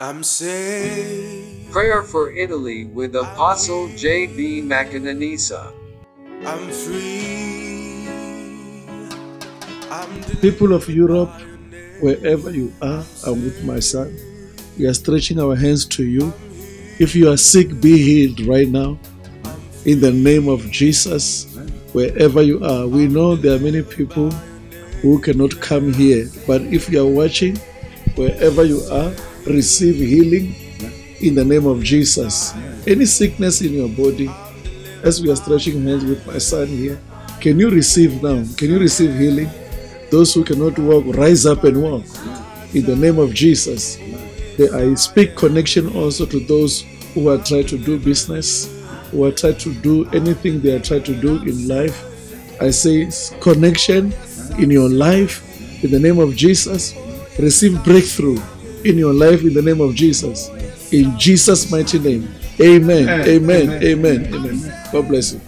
I'm saved. Prayer for Italy with Apostle J.B. Makananisa. I'm free. I'm People of Europe, wherever you are, I'm with my son. We are stretching our hands to you. If you are sick, be healed right now. In the name of Jesus, wherever you are, we know there are many people who cannot come here. But if you are watching, wherever you are, receive healing in the name of Jesus. Any sickness in your body, as we are stretching hands with my son here, can you receive now? Can you receive healing? Those who cannot walk, rise up and walk in the name of Jesus. I speak connection also to those who are trying to do business, who are trying to do anything they are trying to do in life. I say connection in your life in the name of Jesus. Receive breakthrough in your life in the name of Jesus. In Jesus' mighty name. Amen. Amen. Amen. Amen. God bless you.